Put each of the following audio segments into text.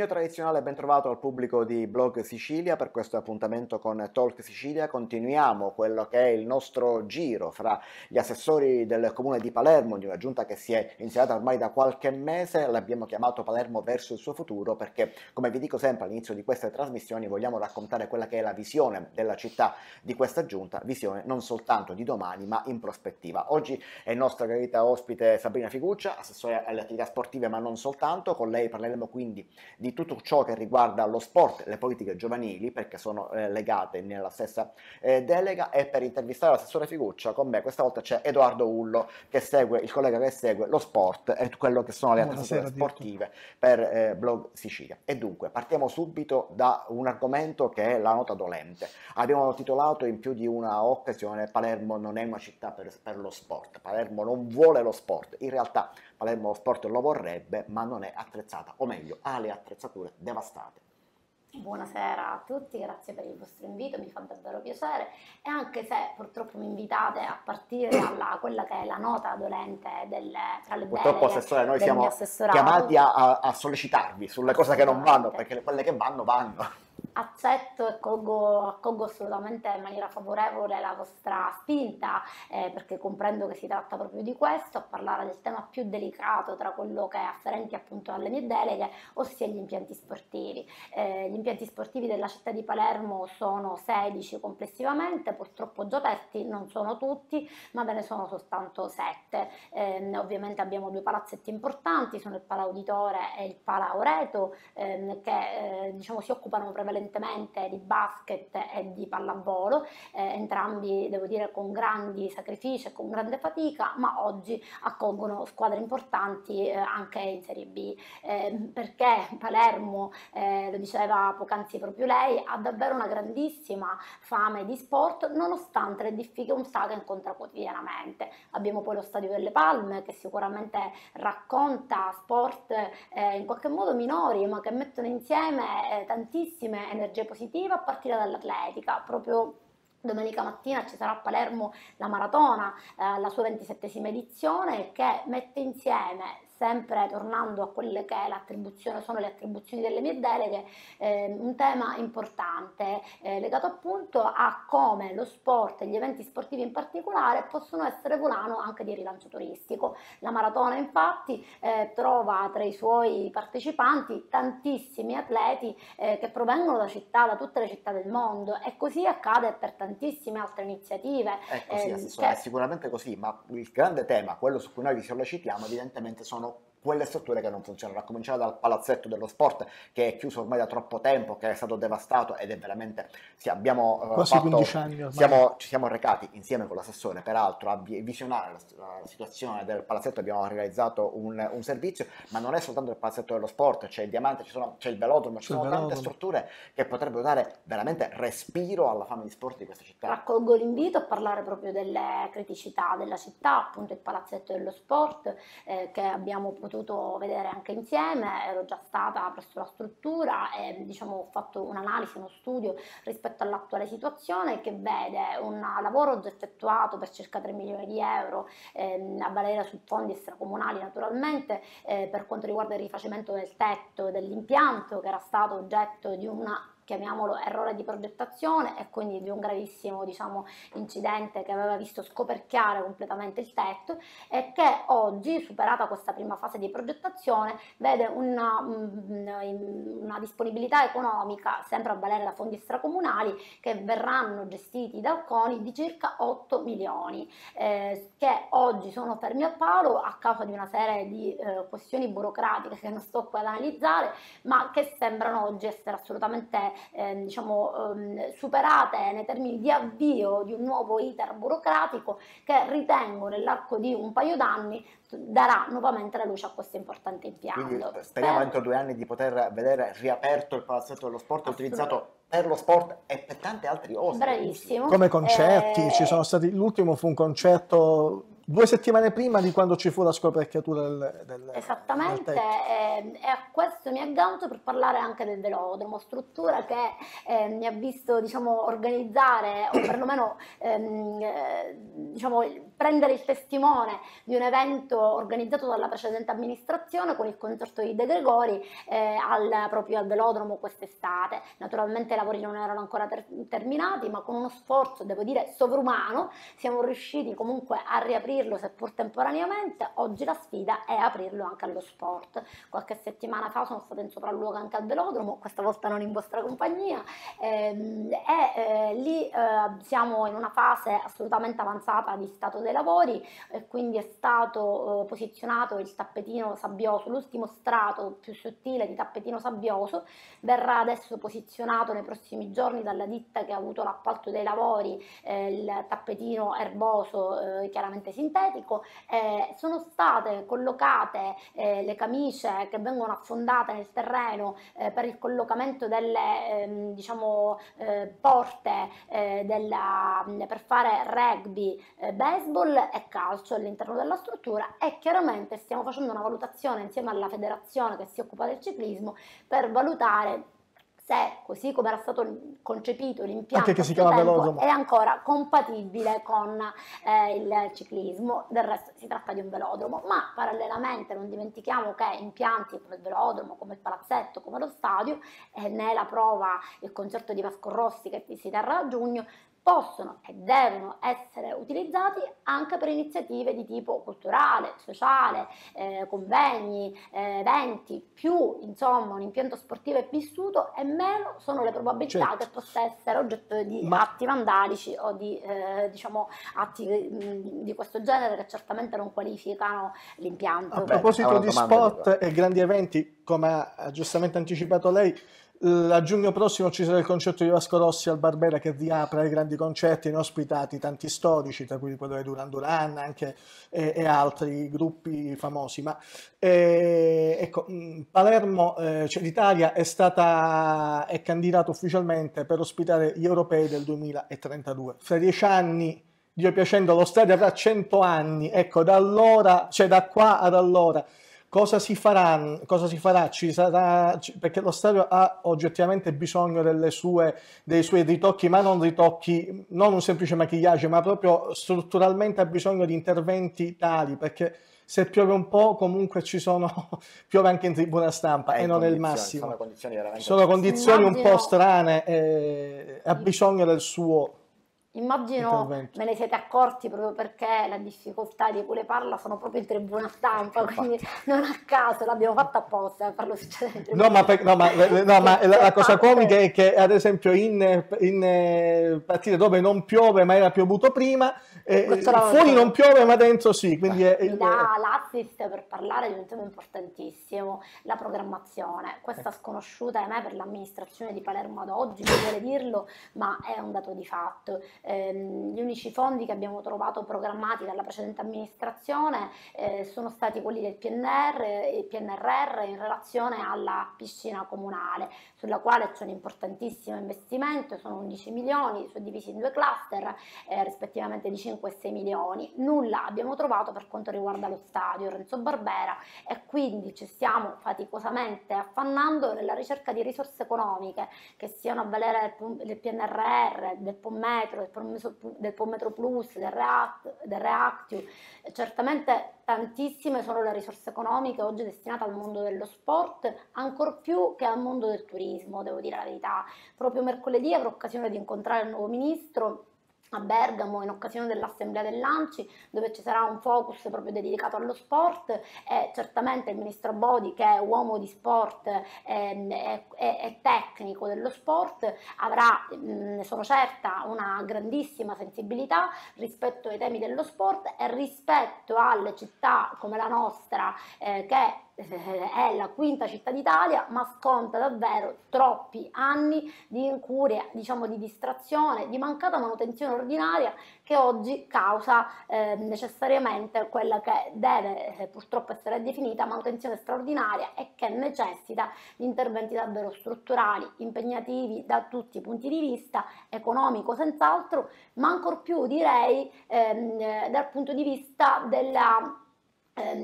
Mio tradizionale ben trovato al pubblico di Blog Sicilia per questo appuntamento con Talk Sicilia. Continuiamo quello che è il nostro giro fra gli assessori del comune di Palermo, di una giunta che si è iniziata ormai da qualche mese. L'abbiamo chiamato Palermo verso il suo futuro perché, come vi dico sempre all'inizio di queste trasmissioni, vogliamo raccontare quella che è la visione della città di questa giunta, visione non soltanto di domani ma in prospettiva. Oggi è il nostro gradita ospite Sabrina Figuccia, assessore alle attività sportive ma non soltanto. Con lei parleremo quindi di tutto ciò che riguarda lo sport e le politiche giovanili, perché sono eh, legate nella stessa eh, delega, e per intervistare l'assessore Figuccia con me questa volta c'è Edoardo Ullo, che segue, il collega che segue lo sport e quello che sono le attività sportive per eh, Blog Sicilia. E dunque, partiamo subito da un argomento che è la nota dolente. Abbiamo titolato in più di una occasione Palermo non è una città per, per lo sport, Palermo non vuole lo sport, in realtà Palermo sport lo vorrebbe, ma non è attrezzata, o meglio, ha le attrezzature devastate. Buonasera a tutti, grazie per il vostro invito, mi fa davvero piacere. E anche se purtroppo mi invitate a partire da quella che è la nota dolente del, tra le Purtroppo Assessore, noi siamo chiamati a, a, sollecitarvi sulle cose che non vanno, perché quelle che vanno vanno accetto e accolgo, accolgo, assolutamente in maniera favorevole la vostra spinta eh, perché comprendo che si tratta proprio di questo, a parlare del tema più delicato tra quello che è afferenti appunto alle mie deleghe, ossia gli impianti sportivi. Eh, gli impianti sportivi della città di Palermo sono 16 complessivamente, purtroppo già aperti non sono tutti, ma ve ne sono soltanto 7. Eh, ovviamente abbiamo due palazzetti importanti, sono il Pala Auditore e il Pala Oreto, ehm, che eh, diciamo si occupano prevalentemente prevalentemente di basket e di pallavolo, eh, entrambi devo dire con grandi sacrifici e con grande fatica, ma oggi accolgono squadre importanti eh, anche in Serie B, eh, perché Palermo, eh, lo diceva poc'anzi proprio lei, ha davvero una grandissima fame di sport nonostante le difficoltà che incontra quotidianamente. Abbiamo poi lo Stadio delle Palme che sicuramente racconta sport eh, in qualche modo minori ma che mettono insieme eh, tantissime energia positiva a partire dall'atletica, proprio Domenica mattina ci sarà a Palermo la maratona, eh, la sua ventisettesima edizione, che mette insieme sempre tornando a quelle che sono le attribuzioni delle mie deleghe, eh, un tema importante eh, legato appunto a come lo sport e gli eventi sportivi in particolare possono essere volano anche di rilancio turistico. La maratona infatti eh, trova tra i suoi partecipanti tantissimi atleti eh, che provengono da città, da tutte le città del mondo e così accade per tantissime altre iniziative. È così, ehm, che... è sicuramente così, ma il grande tema, quello su cui noi vi sollecitiamo, evidentemente sono quelle strutture che non funzionano, a cominciare dal palazzetto dello sport che è chiuso ormai da troppo tempo, che è stato devastato ed è veramente, sì, abbiamo uh, quasi fatto, 15 anni ormai. Siamo, ci siamo recati insieme con l'assessore peraltro a visionare la, la, situazione del palazzetto, abbiamo realizzato un, un, servizio, ma non è soltanto il palazzetto dello sport, c'è il diamante, sono, c'è il velodromo, ci sono velodromo. tante strutture che potrebbero dare veramente respiro alla fame di sport di questa città. Raccolgo l'invito a parlare proprio delle criticità della città, appunto il palazzetto dello sport eh, che abbiamo potuto potuto vedere anche insieme, ero già stata presso la struttura e diciamo, ho fatto un'analisi, uno studio rispetto all'attuale situazione che vede un lavoro già effettuato per circa 3 milioni di euro ehm, a valere su fondi extracomunali naturalmente eh, per quanto riguarda il rifacimento del tetto dell'impianto che era stato oggetto di una chiamiamolo errore di progettazione e quindi di un gravissimo diciamo, incidente che aveva visto scoperchiare completamente il tetto e che oggi, superata questa prima fase di progettazione, vede una, una disponibilità economica, sempre a valere da fondi extracomunali, che verranno gestiti dal CONI di circa 8 milioni, eh, che oggi sono fermi a palo a causa di una serie di eh, questioni burocratiche che non sto qui ad analizzare, ma che sembrano oggi essere assolutamente eh, diciamo, ehm, superate nei termini di avvio di un nuovo iter burocratico che ritengo nell'arco di un paio d'anni darà nuovamente la luce a questo importante impianto. Quindi eh, speriamo per... entro due anni di poter vedere riaperto il palazzetto dello sport utilizzato per lo sport e per tante altre cose. Bravissimo. Come concerti, eh... ci sono stati, l'ultimo fu un concerto due settimane prima di quando ci fu la scoperchiatura del, del Esattamente, del eh, e a questo mi aggancio per parlare anche del velodromo, struttura che eh, mi ha visto diciamo, organizzare o perlomeno ehm, eh, diciamo, prendere il testimone di un evento organizzato dalla precedente amministrazione con il concerto di De Gregori eh, al, proprio al velodromo quest'estate. Naturalmente i lavori non erano ancora ter- terminati, ma con uno sforzo, devo dire, sovrumano siamo riusciti comunque a riaprirlo seppur temporaneamente. Oggi la sfida è aprirlo anche allo sport. Qualche settimana fa sono stata in sopralluogo anche al velodromo, questa volta non in vostra compagnia, ehm, e eh, lì eh, siamo in una fase assolutamente avanzata di stato dei lavori e quindi è stato eh, posizionato il tappetino sabbioso, l'ultimo strato più sottile di tappetino sabbioso, verrà adesso posizionato nei prossimi giorni dalla ditta che ha avuto l'appalto dei lavori eh, il tappetino erboso eh, chiaramente sintetico, sono state collocate eh, le camicie che vengono affondate nel terreno eh, per il collocamento delle ehm, diciamo, eh, porte della, per fare rugby, baseball baseball e calcio all'interno della struttura e chiaramente stiamo facendo una valutazione insieme alla federazione che si occupa del ciclismo per valutare se così come era stato concepito l'impianto è ancora compatibile con eh, il ciclismo, del resto si tratta di un velodromo, ma parallelamente non dimentichiamo che impianti come il velodromo, come il palazzetto, come lo stadio, e ne è la prova il concerto di Vasco Rossi che si terrà a giugno, possono e devono essere utilizzati anche per iniziative di tipo culturale, sociale, eh, convegni, eh, eventi, più insomma un impianto sportivo è vissuto e meno sono le probabilità certo. che possa essere oggetto di Ma... atti vandalici o di eh, diciamo atti mh, di questo genere che certamente non qualificano l'impianto. A proposito di sport e grandi eventi, come ha giustamente anticipato lei, a giugno prossimo ci sarà il concerto di Vasco Rossi al Barbera che riapre i grandi concerti ne ospitati tanti storici, tra cui quello di Duran Duran anche, e, e, altri gruppi famosi. Ma eh, ecco, Palermo, eh, cioè l'Italia è stata è candidata ufficialmente per ospitare gli europei del 2032. Fra dieci anni, Dio piacendo, lo stadio avrà 100 anni, ecco, da allora, cioè da qua ad allora Cosa si, farà, cosa si farà? Ci sarà, perché lo stadio ha oggettivamente bisogno sue, dei suoi ritocchi, ma non ritocchi, non un semplice machillaggio, ma proprio strutturalmente ha bisogno di interventi tali, perché se piove un po' comunque ci sono, piove anche in tribuna stampa e non è il massimo. Sono condizioni, sono condizioni un po' strane, e ha bisogno del suo Immagino me ne siete accorti proprio perché la difficoltà di cui le parla sono proprio in tribuna stampa, quindi non a caso l'abbiamo fatta apposta per farlo succedere in tribuna No, ma, per, no, ma, no, ma la, la, cosa comica è che ad esempio in, in eh, partite dove non piove ma era piovuto prima, eh, fuori non piove ma dentro sì. Quindi è, dà l'assist per parlare di un tema importantissimo, la programmazione. Questa ecco. sconosciuta a me per l'amministrazione di Palermo ad oggi, non vuole dirlo, ma è un dato di fatto ehm, gli unici fondi che abbiamo trovato programmati dalla precedente amministrazione eh, sono stati quelli del PNR PNRR in relazione alla piscina comunale, sulla quale c'è un importantissimo investimento, sono 11 milioni suddivisi in due cluster, eh, rispettivamente di 5 e 6 milioni. Nulla abbiamo trovato per quanto riguarda lo stadio Renzo Barbera e quindi ci stiamo faticosamente affannando nella ricerca di risorse economiche che siano a valere del PNRR, del POMmetro, del Pommetro Plus, del, React, del Reactive, certamente tantissime sono le risorse economiche oggi destinate al mondo dello sport, ancor più che al mondo del turismo, devo dire la verità. Proprio mercoledì avrò occasione di incontrare il nuovo ministro a Bergamo in occasione dell'assemblea dell'ANCI dove ci sarà un focus proprio dedicato allo sport. E certamente il ministro Bodi che è uomo di sport e, e, e tecnico dello sport avrà, ne sono certa, una grandissima sensibilità rispetto ai temi dello sport e rispetto alle città come la nostra eh, che è la quinta città d'Italia, ma sconta davvero troppi anni di incuria, diciamo di distrazione, di mancata manutenzione ordinaria che oggi causa eh, necessariamente quella che deve eh, purtroppo essere definita manutenzione straordinaria e che necessita di interventi davvero strutturali, impegnativi da tutti i punti di vista, economico senz'altro, ma ancor più direi ehm, dal punto di vista della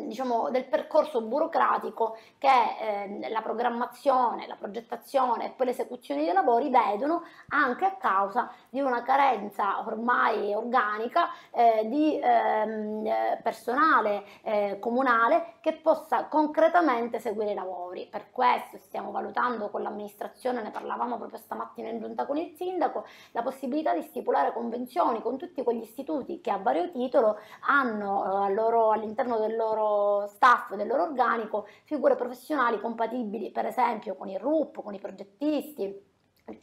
diciamo, del percorso burocratico che eh, la programmazione, la progettazione e poi l'esecuzione dei lavori vedono anche a causa di una carenza ormai organica eh, di ehm, personale eh, comunale che possa concretamente seguire i lavori. Per questo stiamo valutando con l'amministrazione, ne parlavamo proprio stamattina in giunta con il sindaco, la possibilità di stipulare convenzioni con tutti quegli istituti che a vario titolo hanno eh, all'interno del loro staff, del loro organico, figure professionali compatibili per esempio con il RUP, con i progettisti,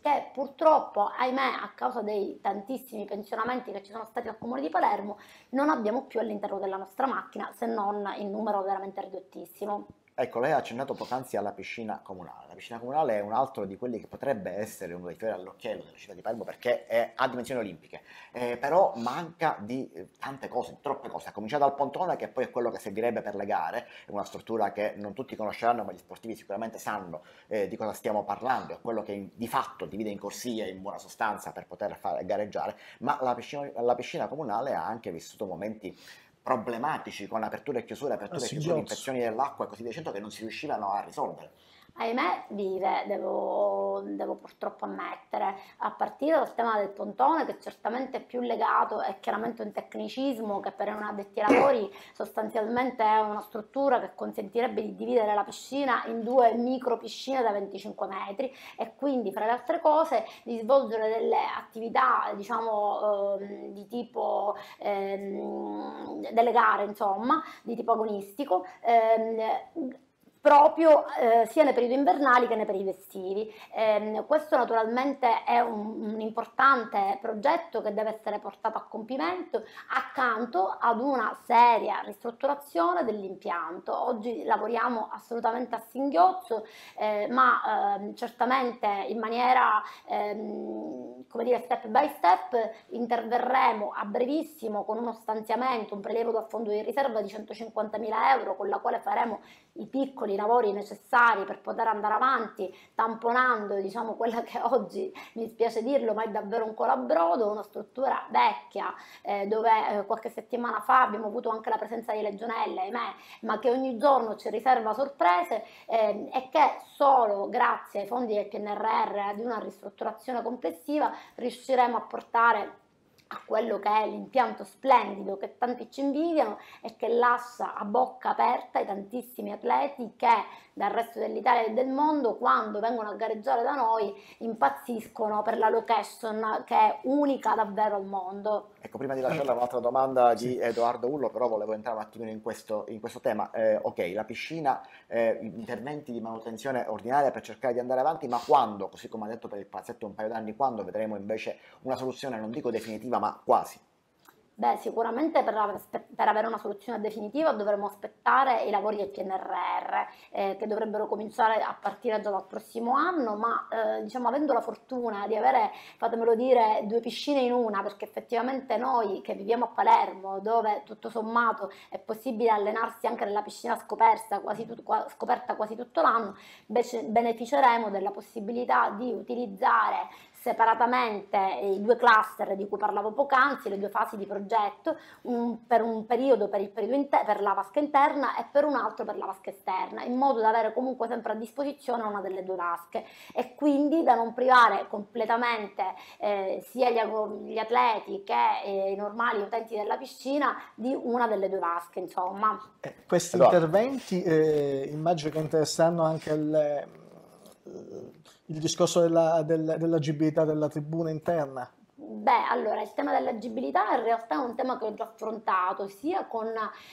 che purtroppo, ahimè, a causa dei tantissimi pensionamenti che ci sono stati al Comune di Palermo, non abbiamo più all'interno della nostra macchina, se non in numero veramente ridottissimo. Ecco, lei ha accennato poc'anzi alla piscina comunale. La piscina comunale è un altro di quelli che potrebbe essere uno dei fiori all'occhiello della città di Palermo perché è, ha dimensioni olimpiche, eh, però manca di eh, tante cose, troppe cose. A cominciare dal pontone, che poi è quello che servirebbe per le gare, è una struttura che non tutti conosceranno, ma gli sportivi sicuramente sanno eh, di cosa stiamo parlando, è quello che in, di fatto divide in corsie in buona sostanza per poter fare, gareggiare, ma la piscina, la piscina comunale ha anche vissuto momenti problematici con aperture e chiusure, aperture e chiusure, infezioni dell'acqua e così via, che non si riuscivano a risolvere. Ahimè vive, devo, devo, purtroppo ammettere, a partire dal tema del pontone che certamente è più legato, è chiaramente un tecnicismo che per un addetti ai lavori sostanzialmente è una struttura che consentirebbe di dividere la piscina in due micro piscine da 25 metri e quindi fra le altre cose di svolgere delle attività diciamo eh, di tipo eh, delle gare insomma di tipo agonistico eh, proprio eh, sia nei periodi invernali che nei periodi estivi. Eh, questo naturalmente è un, un, importante progetto che deve essere portato a compimento accanto ad una seria ristrutturazione dell'impianto. Oggi lavoriamo assolutamente a singhiozzo, eh, ma ehm, certamente in maniera ehm, come dire step by step interverremo a brevissimo con uno stanziamento, un prelievo dal fondo di riserva di 150.000 euro con la quale faremo i piccoli lavori necessari per poter andare avanti, tamponando diciamo quella che oggi, mi spiace dirlo, ma è davvero un colabrodo, una struttura vecchia eh, dove eh, qualche settimana fa abbiamo avuto anche la presenza di legionelle, ahimè, ma che ogni giorno ci riserva sorprese eh, e che solo grazie ai fondi del PNRR di una ristrutturazione complessiva riusciremo a portare a quello che è l'impianto splendido che tanti ci invidiano e che lascia a bocca aperta i tantissimi atleti che dal resto dell'Italia e del mondo quando vengono a gareggiare da noi impazziscono per la location che è unica davvero al mondo. Ecco, prima di lasciare un'altra domanda di Edoardo Ullo, però volevo entrare un attimino in questo, in questo tema. Eh, ok, la piscina, eh, interventi di manutenzione ordinaria per cercare di andare avanti, ma quando, così come ha detto per il palazzetto un paio d'anni, quando vedremo invece una soluzione, non dico definitiva, ma quasi? Beh, sicuramente per, per, avere una soluzione definitiva dovremo aspettare i lavori del PNRR eh, che dovrebbero cominciare a partire già dal prossimo anno, ma eh, diciamo avendo la fortuna di avere, fatemelo dire, due piscine in una, perché effettivamente noi che viviamo a Palermo, dove tutto sommato è possibile allenarsi anche nella piscina scoperta quasi, tut, scoperta quasi tutto l'anno, beneficeremo della possibilità di utilizzare separatamente i due cluster di cui parlavo poc'anzi, le due fasi di progetto, un, per un periodo per, il periodo inter- per la vasca interna e per un altro per la vasca esterna, in modo da avere comunque sempre a disposizione una delle due vasche e quindi da non privare completamente eh, sia gli, gli, atleti che eh, i normali utenti della piscina di una delle due vasche. Insomma. Eh, questi allora. interventi eh, immagino che interesseranno anche il il discorso della, del, dell'agibilità della tribuna interna? Beh, allora il tema dell'agibilità in realtà è un tema che ho già affrontato sia con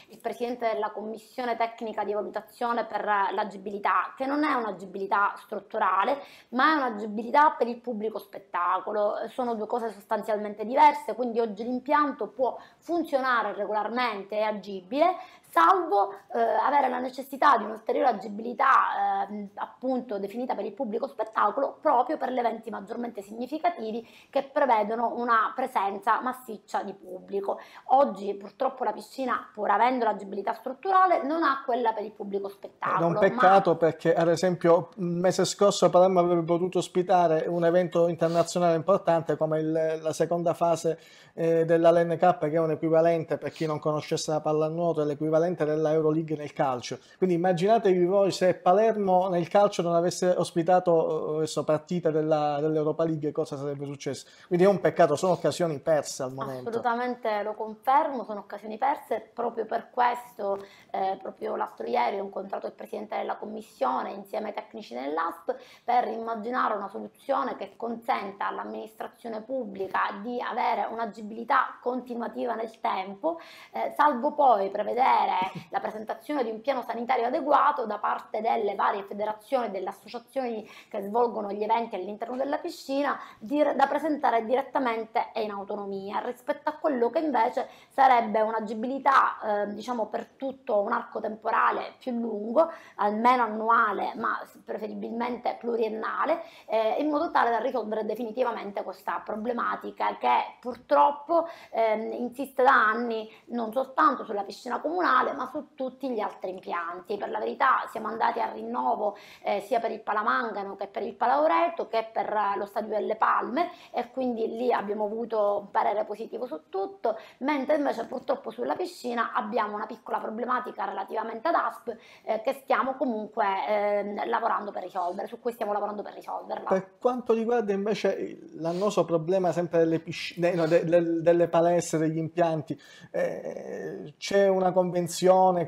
il presidente della commissione tecnica di valutazione per l'agibilità, che non è un'agibilità strutturale, ma è un'agibilità per il pubblico spettacolo. Sono due cose sostanzialmente diverse, quindi oggi l'impianto può funzionare regolarmente e agibile, salvo eh, avere la necessità di un'ulteriore agibilità eh, appunto definita per il pubblico spettacolo proprio per gli eventi maggiormente significativi che prevedono una presenza massiccia di pubblico. Oggi purtroppo la piscina pur avendo l'agibilità strutturale non ha quella per il pubblico spettacolo. È un peccato ma... perché ad esempio il mese scorso Palermo avrebbe potuto ospitare un evento internazionale importante come il, la seconda fase eh, della LNK che è un equivalente per chi non conoscesse la pallanuoto è l'equivalente l'equivalente della Euroleague nel calcio. Quindi immaginatevi voi se Palermo nel calcio non avesse ospitato adesso, partite della, dell'Europa League, cosa sarebbe successo. Quindi è un peccato, sono occasioni perse al momento. Assolutamente lo confermo, sono occasioni perse, proprio per questo, eh, proprio l'altro ieri ho incontrato il Presidente della Commissione insieme ai tecnici dell'ASP per immaginare una soluzione che consenta all'amministrazione pubblica di avere un'agibilità continuativa nel tempo, eh, salvo poi prevedere la presentazione di un piano sanitario adeguato da parte delle varie federazioni e delle associazioni che svolgono gli eventi all'interno della piscina da presentare direttamente e in autonomia. Rispetto a quello che invece sarebbe un'agibilità eh, diciamo per tutto un arco temporale più lungo, almeno annuale ma preferibilmente pluriennale, eh, in modo tale da risolvere definitivamente questa problematica che purtroppo eh, insiste da anni non soltanto sulla piscina comunale ma su tutti gli altri impianti. Per la verità siamo andati a rinnovo eh, sia per il Palamangano che per il Palaureto che per lo Stadio delle Palme e quindi lì abbiamo avuto un parere positivo su tutto, mentre invece purtroppo sulla piscina abbiamo una piccola problematica relativamente ad ASP eh, che stiamo comunque eh, lavorando per risolvere, su cui stiamo lavorando per risolverla. Per quanto riguarda invece l'annoso problema sempre delle, piscine, no, de, de, delle palestre, degli impianti, eh, c'è una convenzione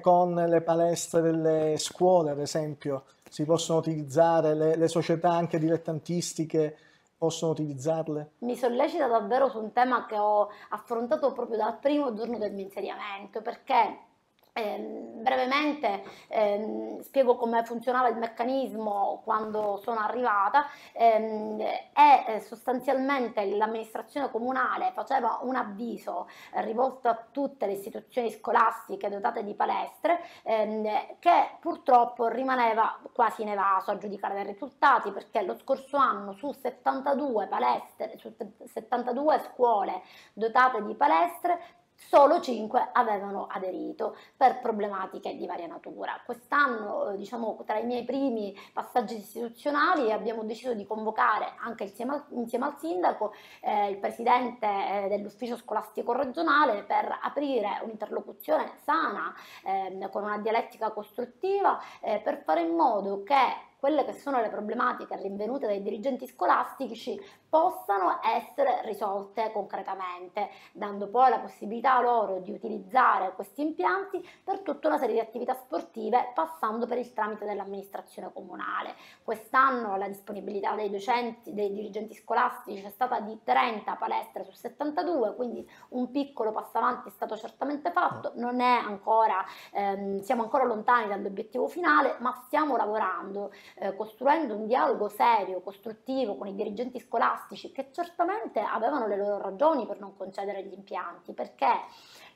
con le palestre delle scuole, ad esempio, si possono utilizzare le, le società anche dilettantistiche possono utilizzarle? Mi sollecita davvero su un tema che ho affrontato proprio dal primo giorno del mio insediamento, perché eh, brevemente eh, spiego come funzionava il meccanismo quando sono arrivata. Ehm, e eh, sostanzialmente l'amministrazione comunale faceva un avviso rivolto a tutte le istituzioni scolastiche dotate di palestre ehm, che purtroppo rimaneva quasi inevaso a giudicare dai risultati perché lo scorso anno su 72 palestre, su 72 scuole dotate di palestre solo 5 avevano aderito per problematiche di varia natura. Quest'anno, eh, diciamo, tra i miei primi passaggi istituzionali abbiamo deciso di convocare anche insieme al, insieme al sindaco eh, il presidente eh, dell'ufficio scolastico regionale per aprire un'interlocuzione sana eh, con una dialettica costruttiva eh, per fare in modo che quelle che sono le problematiche rinvenute dai dirigenti scolastici possano essere risolte concretamente, dando poi la possibilità loro di utilizzare questi impianti per tutta una serie di attività sportive passando per il tramite dell'amministrazione comunale. Quest'anno la disponibilità dei docenti, dei dirigenti scolastici è stata di 30 palestre su 72, quindi un piccolo passo avanti è stato certamente fatto, non è ancora, ehm, siamo ancora lontani dall'obiettivo finale, ma stiamo lavorando, eh, costruendo un dialogo serio, costruttivo con i dirigenti scolastici che certamente avevano le loro ragioni per non concedere gli impianti, perché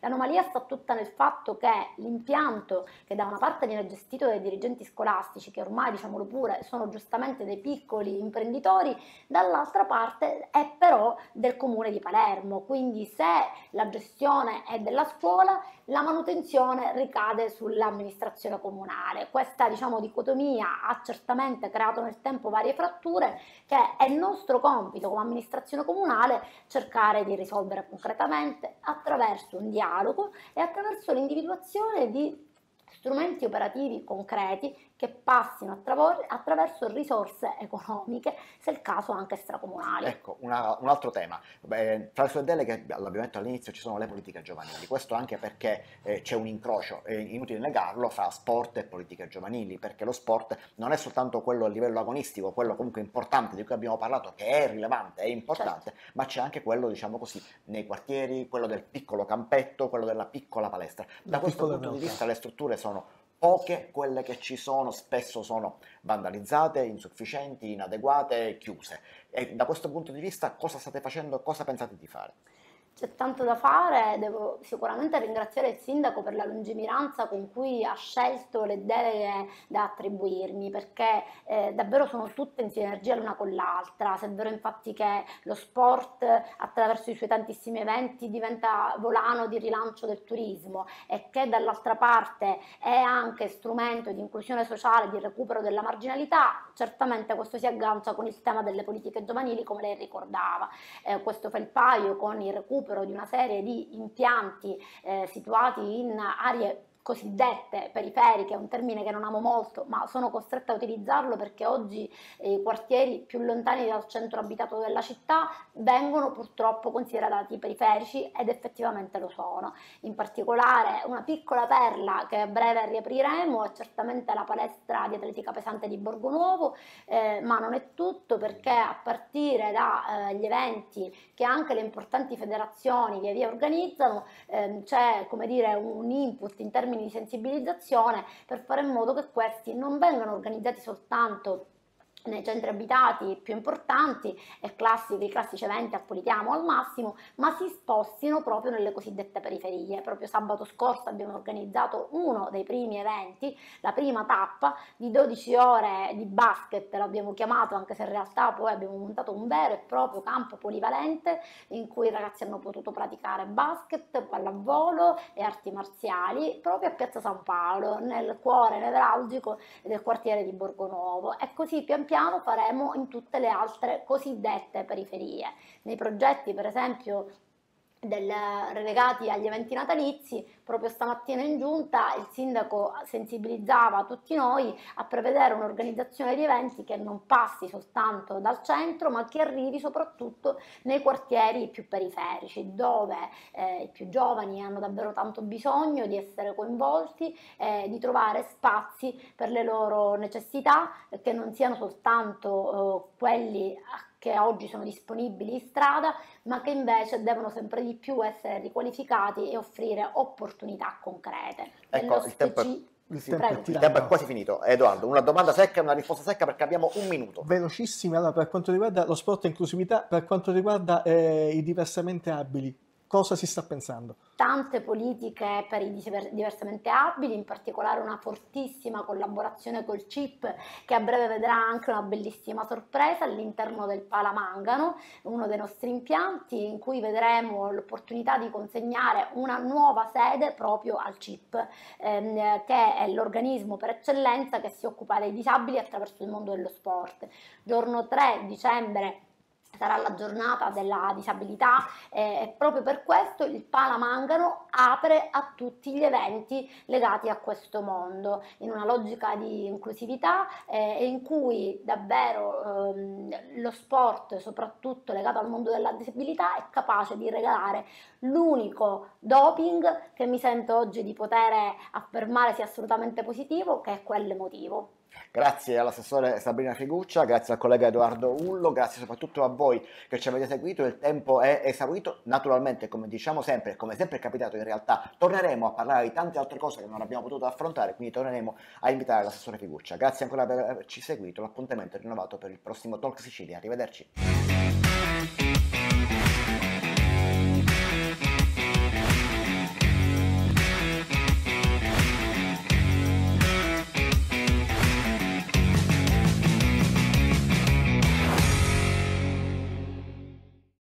L'anomalia sta tutta nel fatto che l'impianto che da una parte viene gestito dai dirigenti scolastici, che ormai diciamolo pure sono giustamente dei piccoli imprenditori, dall'altra parte è però del comune di Palermo, quindi se la gestione è della scuola, la manutenzione ricade sull'amministrazione comunale. Questa diciamo, dicotomia ha certamente creato nel tempo varie fratture che è nostro compito come amministrazione comunale cercare di risolvere concretamente attraverso un dialogo dialogo e attraverso l'individuazione di strumenti operativi concreti che passino attraverso risorse economiche, se il caso anche stracomunali. Ecco, una, un altro tema. Beh, tra le sue deleghe, l'abbiamo detto all'inizio, ci sono le politiche giovanili. Questo anche perché eh, c'è un incrocio, è inutile negarlo, fra sport e politiche giovanili, perché lo sport non è soltanto quello a livello agonistico, quello comunque importante di cui abbiamo parlato, che è rilevante, è importante, certo. ma c'è anche quello, diciamo così, nei quartieri, quello del piccolo campetto, quello della piccola palestra. Da La questo punto di vista le strutture sono poche quelle che ci sono spesso sono vandalizzate, insufficienti, inadeguate, chiuse. E da questo punto di vista cosa state facendo, cosa pensate di fare? C'è tanto da fare, devo sicuramente ringraziare il sindaco per la lungimiranza con cui ha scelto le deleghe da attribuirmi, perché eh, davvero sono tutte in sinergia l'una con l'altra. Se è vero infatti che lo sport attraverso i suoi tantissimi eventi diventa volano di rilancio del turismo e che dall'altra parte è anche strumento di inclusione sociale, di recupero della marginalità, certamente questo si aggancia con il tema delle politiche giovanili come lei ricordava. Eh, questo paio con il recupero recupero di una serie di impianti eh, situati in aree cosiddette periferiche, è un termine che non amo molto, ma sono costretta a utilizzarlo perché oggi eh, i quartieri più lontani dal centro abitato della città vengono purtroppo considerati periferici ed effettivamente lo sono. In particolare una piccola perla che a breve riapriremo è certamente la palestra di atletica pesante di Borgo Nuovo, eh, ma non è tutto perché a partire dagli eh, eventi che anche le importanti federazioni via via organizzano ehm, c'è come dire un input in termini di sensibilizzazione per fare in modo che questi non vengano organizzati soltanto nei centri abitati più importanti e classici, i classici eventi appolitiamo al massimo, ma si spostino proprio nelle cosiddette periferie. Proprio sabato scorso abbiamo organizzato uno dei primi eventi, la prima tappa di 12 ore di basket, l'abbiamo chiamato anche se in realtà poi abbiamo montato un vero e proprio campo polivalente in cui i ragazzi hanno potuto praticare basket, pallavolo e arti marziali proprio a Piazza San Paolo, nel cuore nevralgico del quartiere di Borgonovo e così pian piano piano faremo in tutte le altre cosiddette periferie. Nei progetti, per esempio, del, relegati agli eventi natalizi, proprio stamattina in giunta il sindaco sensibilizzava tutti noi a prevedere un'organizzazione di eventi che non passi soltanto dal centro ma che arrivi soprattutto nei quartieri più periferici dove eh, i più giovani hanno davvero tanto bisogno di essere coinvolti e di trovare spazi per le loro necessità che non siano soltanto eh, quelli a che oggi sono disponibili in strada, ma che invece devono sempre di più essere riqualificati e offrire opportunità concrete. Ecco, il tempo, è... Il tempo, il tempo, è quasi finito. Edoardo, una domanda secca e una risposta secca perché abbiamo un minuto. Velocissima, allora, per quanto riguarda lo sport e inclusività, per quanto riguarda eh, i diversamente abili, cosa si sta pensando? Tante politiche per i diversamente abili, in particolare una fortissima collaborazione col CIP che a breve vedrà anche una bellissima sorpresa all'interno del Palamangano, uno dei nostri impianti in cui vedremo l'opportunità di consegnare una nuova sede proprio al CIP, ehm, che è l'organismo per eccellenza che si occupa dei disabili attraverso il mondo dello sport. Giorno 3 dicembre sarà la giornata della disabilità eh, e proprio per questo il Palamangano apre a tutti gli eventi legati a questo mondo in una logica di inclusività eh, in cui davvero ehm, lo sport soprattutto legato al mondo della disabilità è capace di regalare l'unico doping che mi sento oggi di poter affermare sia assolutamente positivo che è quello emotivo. Grazie all'assessore Sabrina Figuccia, grazie al collega Edoardo Ullo, grazie soprattutto a voi che ci avete seguito, il tempo è esaurito, naturalmente come diciamo sempre, come sempre è capitato in realtà, torneremo a parlare di tante altre cose che non abbiamo potuto affrontare, quindi torneremo a invitare l'assessore Figuccia. Grazie ancora per averci seguito, l'appuntamento è rinnovato per il prossimo Talk Sicilia, arrivederci.